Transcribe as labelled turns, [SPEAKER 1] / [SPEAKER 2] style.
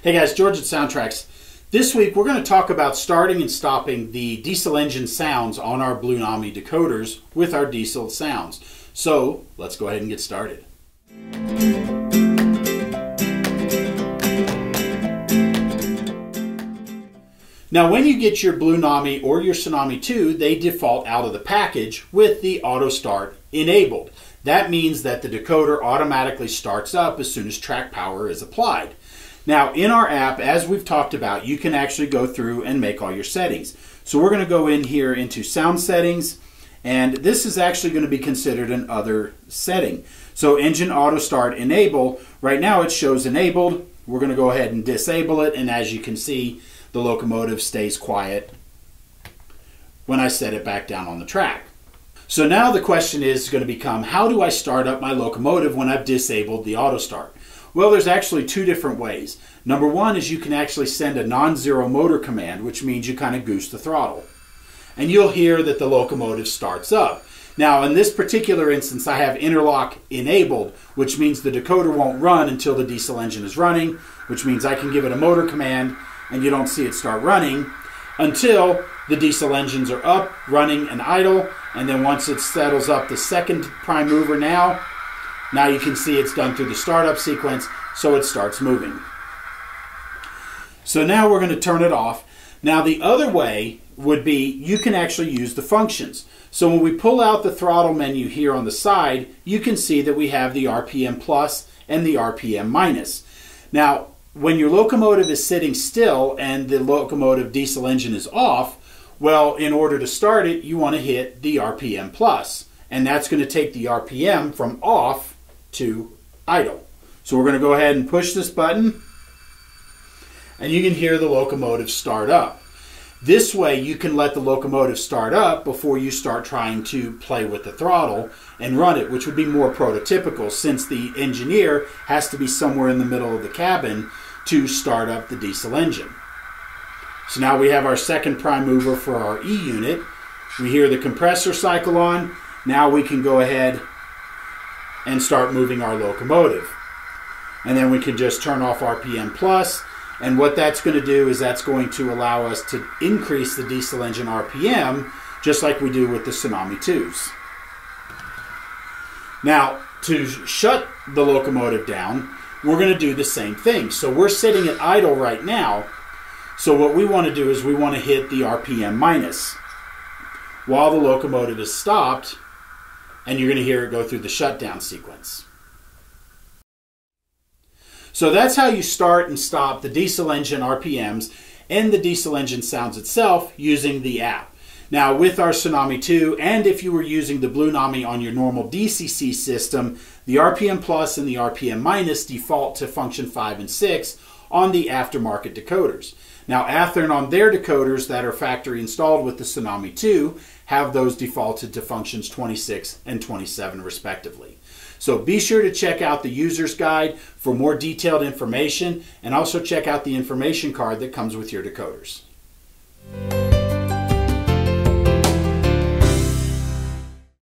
[SPEAKER 1] Hey guys, George at SoundTraxx. This week we're going to talk about starting and stopping the diesel engine sounds on our Blunami decoders with our diesel sounds. So let's go ahead and get started. Now when you get your Blunami or your Tsunami 2, they default out of the package with the auto start enabled. That means that the decoder automatically starts up as soon as track power is applied. Now, in our app, as we've talked about, you can actually go through and make all your settings. So we're going to go in here into sound settings, and this is actually going to be considered an other setting. So engine auto start enable, right now it shows enabled. We're going to go ahead and disable it, and as you can see, the locomotive stays quiet when I set it back down on the track. So now the question is going to become, how do I start up my locomotive when I've disabled the auto start? Well, there's actually two different ways. Number one is you can actually send a non-zero motor command, which means you kind of goose the throttle. And you'll hear that the locomotive starts up. Now, in this particular instance, I have interlock enabled, which means the decoder won't run until the diesel engine is running, which means I can give it a motor command and you don't see it start running until the diesel engines are up, running, and idle. And then once it settles up the second prime mover now, now you can see it's done through the startup sequence, so it starts moving. So now we're going to turn it off. Now the other way would be you can actually use the functions. So when we pull out the throttle menu here on the side, you can see that we have the RPM plus and the RPM minus. Now, when your locomotive is sitting still and the locomotive diesel engine is off, well, in order to start it, you want to hit the RPM plus, and that's going to take the RPM from off to idle. So we're going to go ahead and push this button and you can hear the locomotive start up. This way you can let the locomotive start up before you start trying to play with the throttle and run it, which would be more prototypical since the engineer has to be somewhere in the middle of the cabin to start up the diesel engine. So now we have our second prime mover for our E unit. We hear the compressor cycle on. Now we can go ahead and start moving our locomotive. And then we can just turn off RPM plus, and what that's going to do is that's going to allow us to increase the diesel engine RPM just like we do with the Tsunami 2s. Now, to shut the locomotive down, we're going to do the same thing. So we're sitting at idle right now. So what we want to do is we want to hit the RPM minus while the locomotive is stopped and you're going to hear it go through the shutdown sequence. So that's how you start and stop the diesel engine RPMs and the diesel engine sounds itself using the app. Now with our Tsunami 2 and if you were using the Blunami on your normal DCC system, the RPM plus and the RPM minus default to function 5 and 6 on the aftermarket decoders. Now Athearn on their decoders that are factory installed with the Tsunami 2 have those defaulted to functions 26 and 27 respectively. So be sure to check out the user's guide for more detailed information and also check out the information card that comes with your decoders.